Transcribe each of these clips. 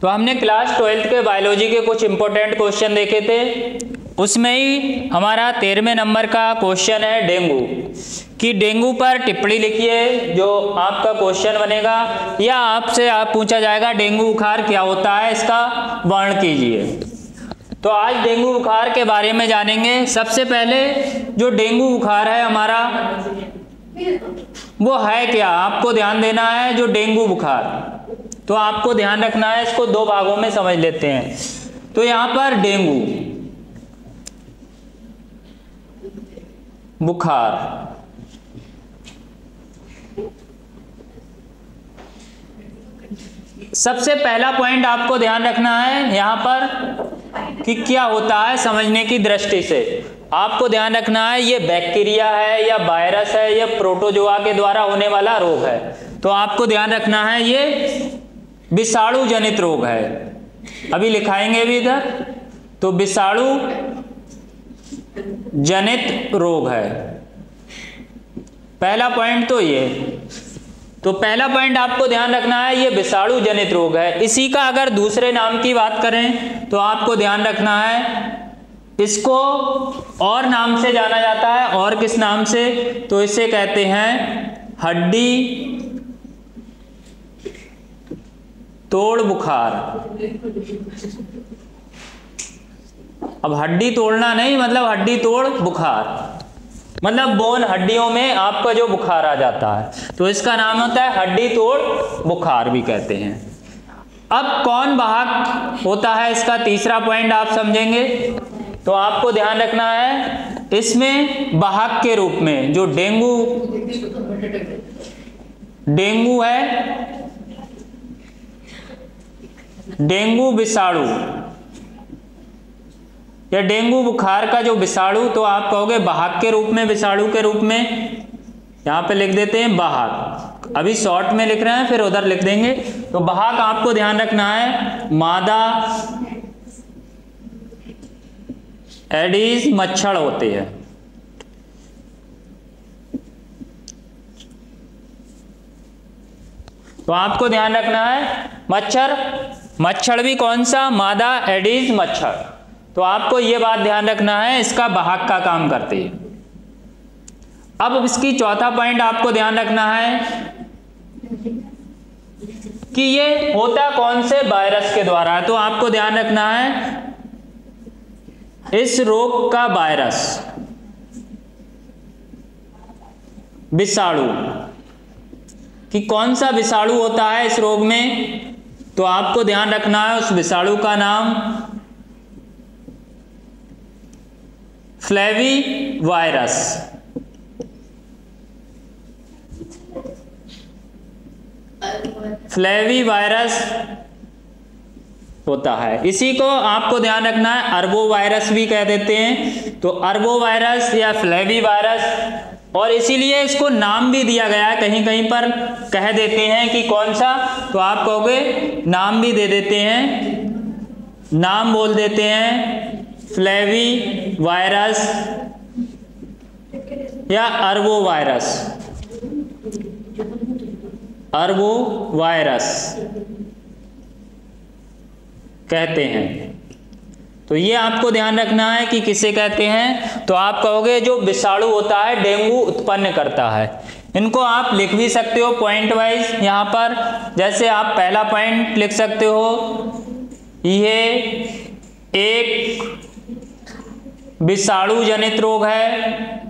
तो हमने class twelfth के बायोलॉजी के कुछ इंपॉर्टेंट क्वेश्चन देखे थे। उसमें ही हमारा तेरहवें नंबर का क्वेश्चन है डेंगू। कि डेंगू पर टिप्पणी लिखिए जो आपका क्वेश्चन बनेगा, या आपसे आप पूछा जाएगा, डेंगू बुखार क्या होता है, इसका वर्ण कीजिए। तो आज डेंगू बुखार के बारे में जानेंगे। सबसे पहले जो डेंगू बुखार है हमारा, वो है क्या? आपको ध्यान देना है, जो डेंगू बुखार तो आपको ध्यान रखना है, इसको दो भागों में समझ लेते हैं। तो यहाँ पर डेंगू, बुखार, सबसे पहला पॉइंट आपको ध्यान रखना है यहाँ पर कि क्या होता है समझने की दृष्टि से। आपको ध्यान रखना है, ये बैक्टीरिया है या वायरस है, या प्रोटोजोआ के द्वारा होने वाला रोग है। तो आपको ध्यान रखना है ये विषाणु जनित रोग है। अभी लिखाएँगे भी इधर तो विषाणु जनित रोग है। पहला पॉइंट तो ये। तो पहला पॉइंट आपको ध्यान रखना है, ये विषाणु जनित रोग है। इसी का अगर दूसरे नाम की बात करें तो आपको ध्यान रखना है, इसको और नाम से जाना जाता है, और किस नाम से? तो इसे कहते हैं हड्डी तोड़ बुखार। अब हड्डी तोड़ना नहीं मतलब हड्डी तोड़ बुखार। मतलब बोन हड्डियों में आपका जो बुखार आ जाता है। तो इसका नाम होता है हड्डी तोड़ बुखार भी कहते हैं। अब कौन वाहक होता है इसका तीसरा पॉइंट आप समझेंगे? तो आपको ध्यान रखना है, इसमें वाहक के रूप में जो डेंगू डेंगू है डेंगू विषाणु। या डेंगू बुखार का जो विषाणु तो आप कहोगे वाहक के रूप में, विषाणु के रूप में। यहाँ पे लिख देते हैं वाहक अभी शॉर्ट में लिख रहे हैं, फिर उधर लिख देंगे। तो वाहक आपको ध्यान रखना है। मादा, एडीज, मच्छर होते हैं। तो आपको ध्यान रखना है, मच्छर मच्छर भी कौन सा? मादा, एडीज, मच्छर। तो आपको यह बात ध्यान रखना है, इसका वाहक का काम करते हैं। अब इसकी चौथा पॉइंट आपको ध्यान रखना है कि ये होता कौन से? वायरस के द्वारा। तो आपको ध्यान रखना है, इस रोग का वायरस विषाणु। कि कौन सा विषाणु होता है इस रोग में? तो आपको ध्यान रखना है उस विषाणु का नाम फ्लेवी वायरस फ्लेवी वायरस होता है। इसी को आपको ध्यान रखना है अरबो वायरस भी कह देते हैं। तो अरबो वायरस या फ्लेवी वायरस और इसीलिए इसको नाम भी दिया गया है। कहीं कहीं पर कह देते हैं कि कौन सा? तो आप कहोगे, नाम भी दे देते हैं। नाम बोल देते हैं फ्लेवी वायरस या अरबो वायरस अरबो वायरस कहते हैं। तो ये आपको ध्यान रखना है कि किसे कहते हैं? तो आप कहोगे जो विषाणु होता है, डेंगू उत्पन्न करता है। इनको आप लिख भी सकते हो पॉइंट वाइज यहाँ पर जैसे आप पहला पॉइंट लिख सकते हो, ये एक विषाणु जनित रोग है।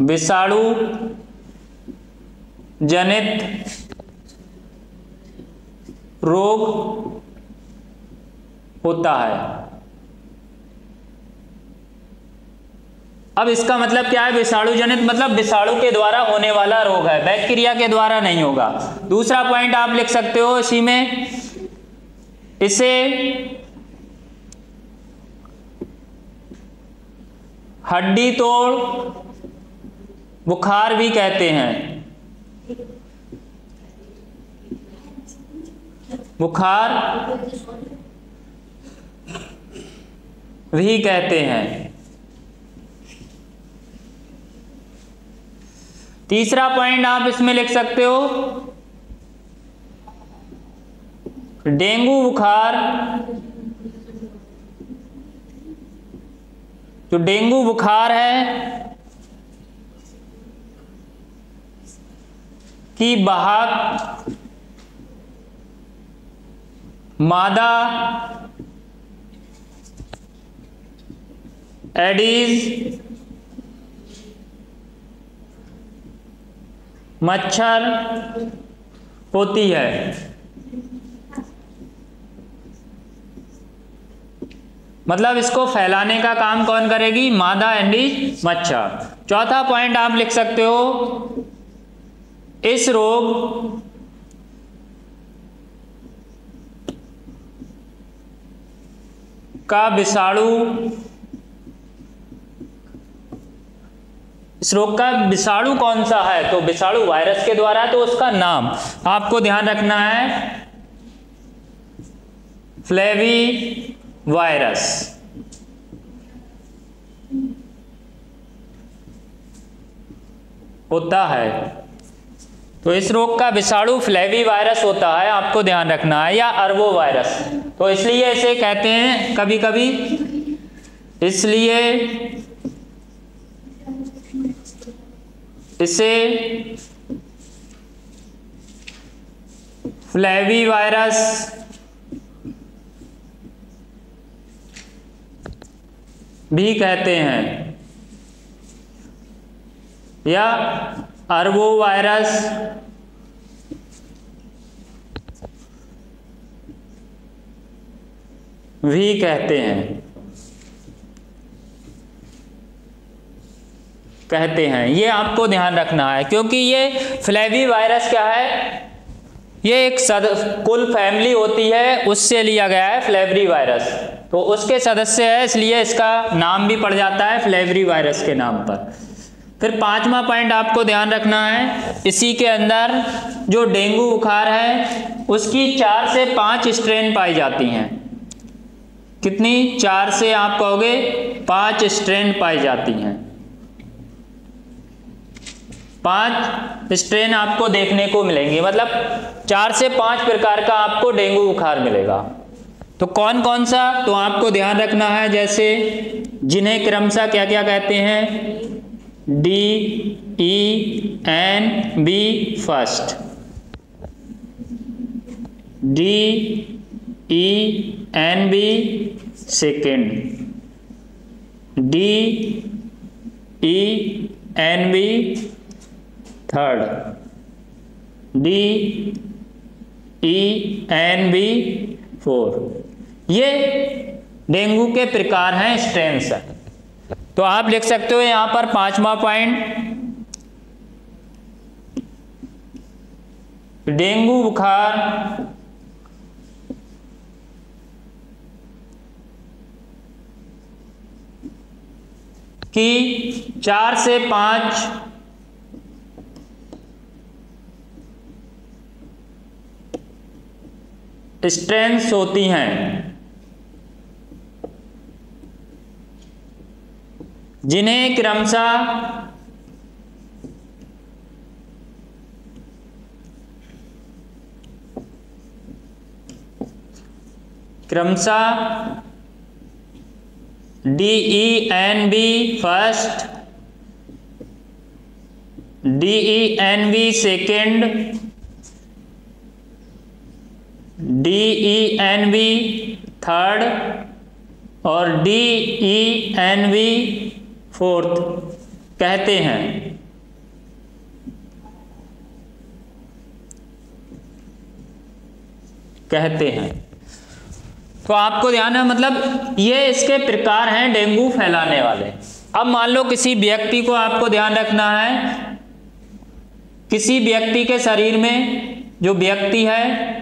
विषाणु जनित रोग होता है। अब इसका मतलब क्या है? विषाणु जनित मतलब विषाणु के द्वारा होने वाला रोग है, बैक्टीरिया के द्वारा नहीं होगा। दूसरा पॉइंट आप लिख सकते हो इसी में। इसे हड्डी तोड़ बुखार भी कहते हैं। बुखार भी कहते हैं। तीसरा पॉइंट आप इसमें लिख सकते हो। डेंगू बुखार। जो डेंगू बुखार है की बहाक मादा एडीज मच्छर होती है। मतलब इसको फैलाने का काम कौन करेगी? मादा एंडीज मच्छर। चौथा पॉइंट आप लिख सकते हो। इस रोग का विषाणु इस रोग का विषाणु कौन सा है? तो विषाणु वायरस के द्वारा तो उसका नाम आपको ध्यान रखना है। Flavivirus. होता है। तो इस रोग का विषाणु फ्लेवी वायरस होता है, आपको ध्यान रखना है, या अरबो वायरस। तो इसलिए इसे कहते हैं कभी कभी इसलिए इसे फ्लैवी वायरस भी कहते हैं या अरबो वायरस भी कहते हैं। कहते हैं। ये आपको ध्यान रखना है, क्योंकि ये फ्लेवी वायरस क्या है? ये एक सद, कुल फैमिली होती है, उससे लिया गया है फ्लेवरी वायरस तो उसके सदस्य है, इसलिए इसका नाम भी पड़ जाता है फ्लेवरी वायरस के नाम पर। फिर पांचवा पॉइंट आपको ध्यान रखना है, इसी के अंदर जो डेंगू बुखार है, उसकी चार से पाँच स्ट्रेन पाई जाती हैं। कितनी? चार से आप कहोगे, पाँच स्ट्रेन पाई जाती हैं। पाँच स्ट्रेन आपको देखने को मिलेंगे। मतलब चार से पाँच प्रकार का आपको डेंगू बुखार मिलेगा। तो कौन कौन सा? तो आपको ध्यान रखना है, जैसे जिन्हें क्रमशः क्या क्या कहते हैं? D E N B first D E N B second D E N B third D E N B four ये डेंगू के प्रकार हैं स्ट्रेन्स तो आप लिख सकते हो यहाँ पर पांचवा पॉइंट डेंगू बुखार, की चार से पाँच स्ट्रेंथ्स होती हैं। जिन्हें क्रमशः क्रमशः D E N B first D E N B second D E N V third और D E N V fourth कहते हैं। कहते हैं। तो आपको ध्यान है मतलब ये इसके प्रकार हैं डेंगू फैलाने वाले। अब मान लो किसी व्यक्ति को आपको ध्यान रखना है, किसी व्यक्ति के शरीर में जो व्यक्ति है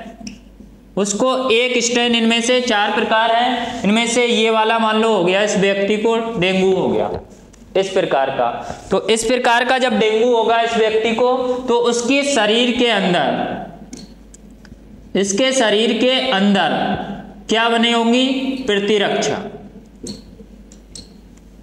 उसको एक स्ट्रेन इनमें से चार प्रकार है। इनमें से ये वाला मान लो हो गया, इस व्यक्ति को डेंगू हो गया, इस प्रकार का। तो इस प्रकार का जब डेंगू होगा इस व्यक्ति को तो उसके शरीर के अंदर, इसके शरीर के अंदर क्या बने होंगी? प्रतिरक्षा।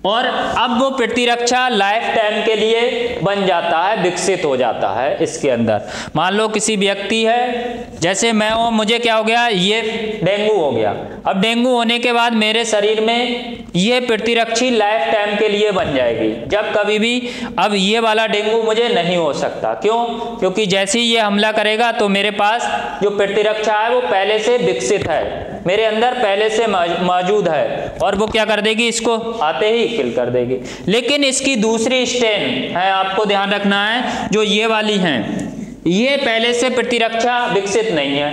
और अब वो प्रतिरक्षा लाइफ टाइम के लिए बन जाता है, विकसित हो जाता है इसके अंदर। मान लो किसी व्यक्ति है, जैसे मैं हूँ, मुझे क्या हो गया? ये डेंगू हो गया। अब डेंगू होने के बाद मेरे शरीर में ये प्रतिरक्षी लाइफ टाइम के लिए बन जाएगी। जब कभी भी, अब ये वाला डेंगू मुझे नहीं हो सकता। क्यों? क्योंकि जैसे ही ये हमला करेगा तो मेरे पास जो प्रतिरक्षा है, वो पहले से विकसित है। मेरे अंदर पहले से मौजूद है। और वो क्या कर देगी इसको? आते ही किल कर देगी। लेकिन इसकी दूसरी स्टेन है, आपको ध्यान रखना है, जो ये वाली है, ये पहले से प्रतिरक्षा विकसित नहीं है,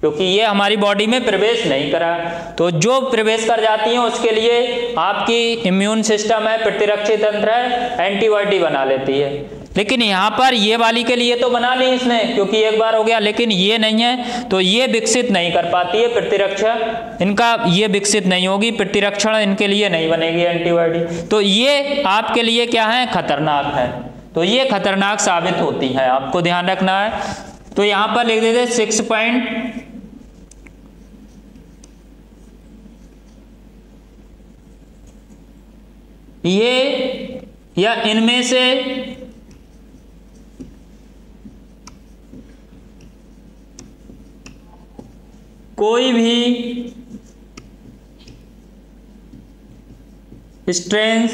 क्योंकि ये हमारी बॉडी में प्रवेश नहीं करा। तो जो प्रवेश कर जाती है, उसके लिए आपकी इम्यून सिस्टम है, प्रतिरक्षी तंत्र है एंटीबॉडी बना लेती है। लेकिन यहाँ पर ये वाली के लिए तो बना ली इसने, क्योंकि एक बार हो गया, लेकिन ये नहीं है तो ये विकसित नहीं कर पाती है प्रतिरक्षा। इनका ये विकसित नहीं होगी, प्रतिरक्षण इनके लिए नहीं बनेगी एंटीबॉडी। तो ये आपके लिए क्या है? खतरनाक है। तो ये खतरनाक साबित होती है, आपको ध्यान रखना है। तो यहाँ पर लिख देते सिक्स पॉइंट ये या इनमें से कोई भी स्ट्रेंथ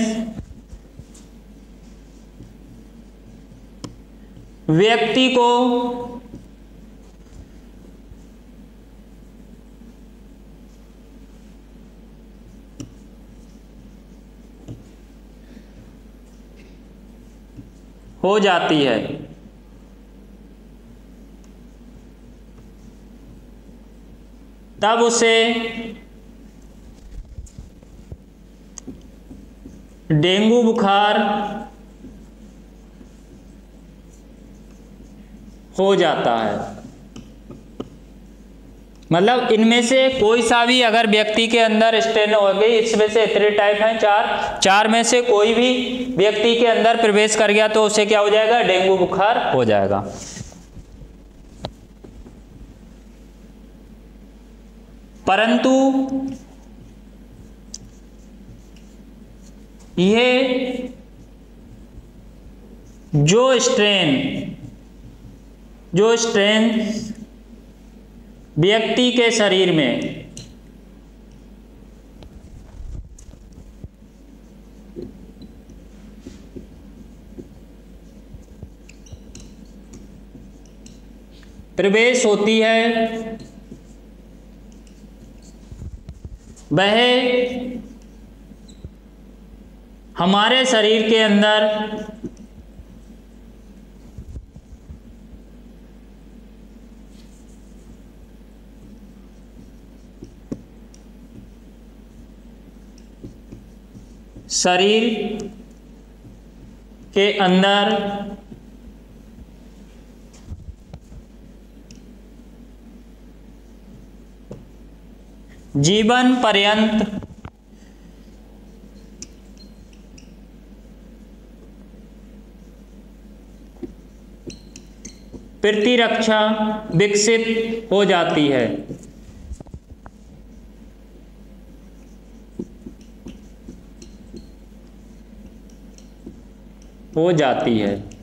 व्यक्ति को हो जाती है। तब उसे डेंगू बुखार हो जाता है। मतलब इनमें से कोई सा भी अगर व्यक्ति के अंदर स्टेन हो गई, इसमें से इतने टाइप हैं, चार चार में से कोई भी व्यक्ति के अंदर प्रवेश कर गया तो उसे क्या हो जाएगा? डेंगू बुखार हो जाएगा। परंतु ये जो स्ट्रेन जो स्ट्रेन व्यक्ति के शरीर में प्रवेश होती है वह हमारे शरीर के अंदर शरीर के अंदर जीवन पर्यंत। प्रतिरक्षा विकसित हो जाती है। हो जाती है।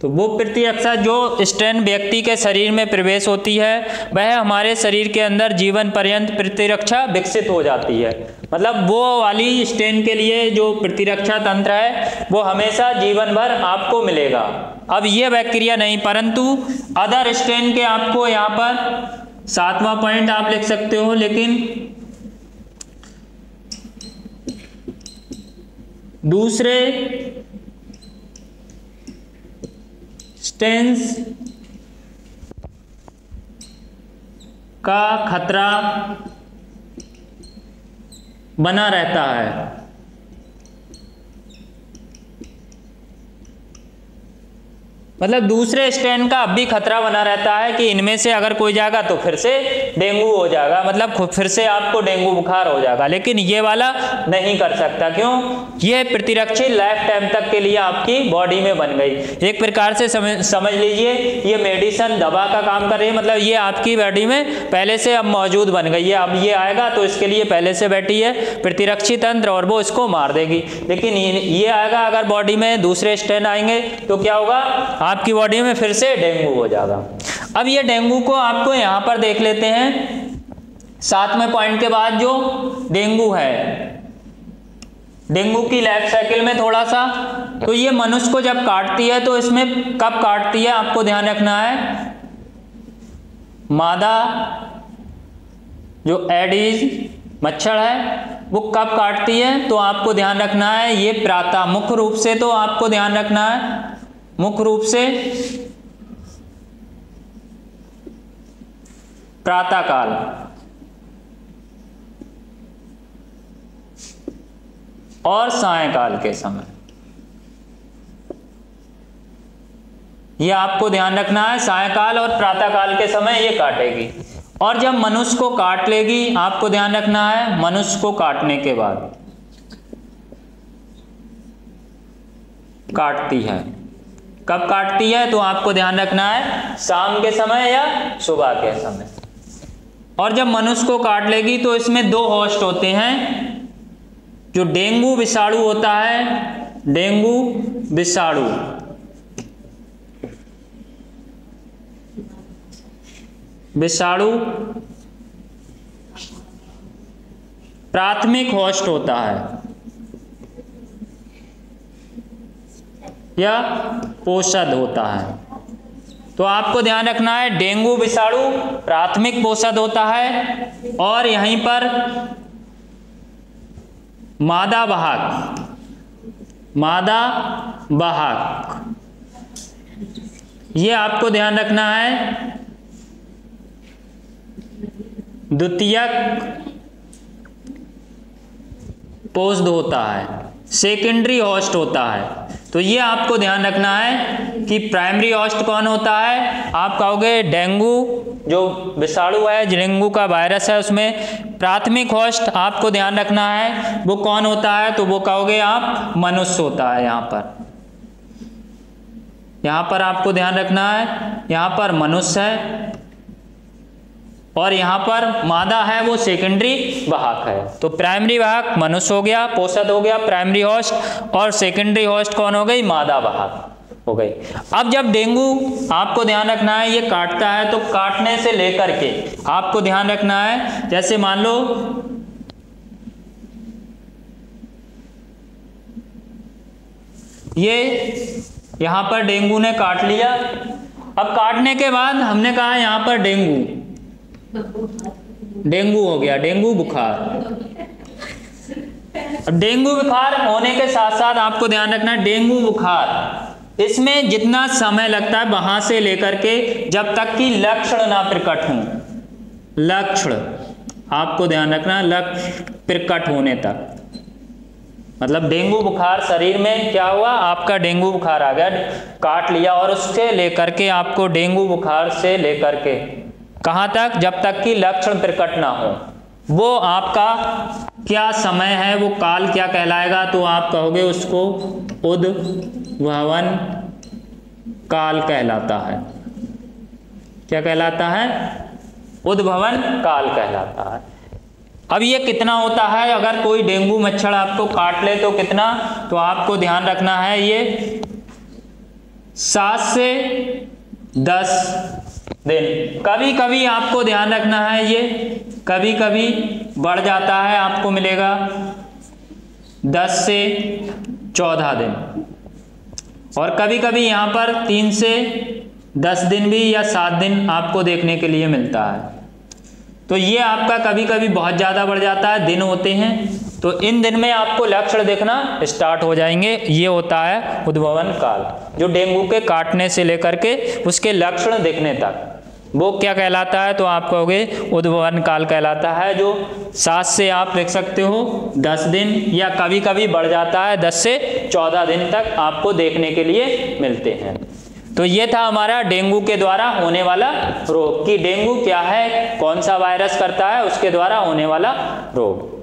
तो वो प्रतिरक्षा जो स्टेन व्यक्ति के शरीर में प्रवेश होती है, वह हमारे शरीर के अंदर जीवन पर्यंत प्रतिरक्षा विकसित हो जाती है। मतलब वो वाली स्टेन के लिए जो प्रतिरक्षा तंत्र है, वो हमेशा जीवन भर आपको मिलेगा। अब ये बैक्टीरिया नहीं, परंतु अदर स्टेन के आपको यहाँ पर सातवां पॉइंट आप लिख सकते हो, लेकिन दूसरे स्टेंस का खतरा बना रहता है। मतलब दूसरे स्ट्रेन का अब भी खतरा बना रहता है कि इनमें से अगर कोई जाएगा तो फिर से डेंगू हो जाएगा मतलब फिर से आपको डेंगू बुखार हो जाएगा। लेकिन ये वाला नहीं कर सकता, क्यों? ये प्रतिरक्षी लाइफ टाइम तक के लिए आपकी बॉडी में बन गई। एक प्रकार से समझ समझ लीजिए, ये मेडिसन दवा का काम कर रही है मतलब ये आपकी बॉडी में पहले से अब मौजूद बन गई है। अब ये आएगा तो इसके लिए पहले से बैठी है प्रतिरक्षी तंत्र और वो इसको मार देगी। लेकिन ये आएगा अगर बॉडी में दूसरे स्ट्रेन आएँगे तो क्या होगा? आपकी बॉडी में फिर से डेंगू हो जाएगा। अब ये डेंगू को आपको यहाँ पर देख लेते हैं। सातवें पॉइंट के बाद जो डेंगू है, डेंगू की लाइफ साइकिल में थोड़ा सा तो ये मनुष्य को जब काटती है तो इसमें कब काटती है, आपको ध्यान रखना है। मादा, जो एडीज मच्छर है, वो कब काटती है तो आपको ध्यान रखना है, ये प्रातः। मुख्य रूप से तो आपको ध्यान रखना है मुख्य रूप से प्रातःकाल। और सायकाल के समय। यह आपको ध्यान रखना है, सायकाल और प्रातःकाल के समय ये काटेगी। और जब मनुष्य को काट लेगी, आपको ध्यान रखना है, मनुष्य को काटने के बाद काटती है। कब काटती है तो आपको ध्यान रखना है, शाम के समय या सुबह के समय। और जब मनुष्य को काट लेगी तो इसमें दो होस्ट होते हैं। जो डेंगू विषाणु होता है, डेंगू विषाणु। विषाणु प्राथमिक होस्ट होता है। या पोषद होता है। तो आपको ध्यान रखना है, डेंगू, विषाणु प्राथमिक पोषद होता है और यहीं पर मादा वाहक मादा वाहक ये आपको ध्यान रखना है, द्वितीयक पोस्ट होता है, सेकेंडरी होस्ट होता है। तो ये आपको ध्यान रखना है कि प्राइमरी होस्ट कौन होता है? आप कहोगे डेंगू, जो विषाणु है, डेंगू का वायरस है उसमें प्राथमिक होस्ट आपको ध्यान रखना है। वो कौन होता है? तो वो कहोगे आप मनुष्य होता है यहाँ पर। यहाँ पर आपको ध्यान रखना है, यहाँ पर मनुष्य है। और यहाँ पर मादा है, वो सेकेंडरी वाहक है। तो प्राइमरी वाहक मनुष्य हो गया पोषद हो गया प्राइमरी होस्ट और सेकेंडरी होस्ट कौन हो गई? मादा वाहक हो गई। अब जब डेंगू आपको ध्यान रखना है, ये काटता है तो काटने से लेकर के आपको ध्यान रखना है, जैसे मान लो ये यहाँ पर डेंगू ने काट लिया। अब काटने के बाद हमने कहा यहाँ पर डेंगू। डेंगू हो गया, डेंगू बुखार। डेंगू बुखार होने के साथ साथ आपको ध्यान रखना है, डेंगू बुखार। इसमें जितना समय लगता है, वहाँ से लेकर के जब तक कि लक्षण ना प्रकट हो। लक्षण। आपको ध्यान रखना लक्षण प्रकट होने तक। मतलब डेंगू बुखार शरीर में क्या हुआ? आपका डेंगू बुखार आ गया, काट लिया और उससे लेकर के आपको डेंगू बुखार से लेकर के कहाँ तक? जब तक कि लक्षण प्रकट ना हो। वो आपका क्या समय है? वो काल क्या कहलाएगा? तो आप कहोगे उसको उद्भवन काल कहलाता है। क्या कहलाता है? उद्भवन काल कहलाता है। अब ये कितना होता है? अगर कोई डेंगू मच्छर आपको काट ले तो कितना? तो आपको ध्यान रखना है ये सात से दस दिन कभी कभी आपको ध्यान रखना है ये कभी कभी बढ़ जाता है, आपको मिलेगा दस से चौदह दिन। और कभी कभी यहाँ पर तीन से दस दिन भी या सात दिन आपको देखने के लिए मिलता है। तो ये आपका कभी कभी बहुत ज़्यादा बढ़ जाता है, दिन होते हैं तो इन दिन में आपको लक्षण देखना स्टार्ट हो जाएँगे। ये होता है उद्भवन काल, जो डेंगू के काटने से लेकर के उसके लक्षण देखने तक। वो क्या कहलाता है तो आप कहोगे उद्भवन काल कहलाता है, जो सात से आप देख सकते हो, दस दिन या कभी कभी बढ़ जाता है, दस से चौदह दिन तक आपको देखने के लिए मिलते हैं। तो ये था हमारा डेंगू के द्वारा होने वाला रोग। कि डेंगू क्या है, कौन सा वायरस करता है, उसके द्वारा होने वाला रोग।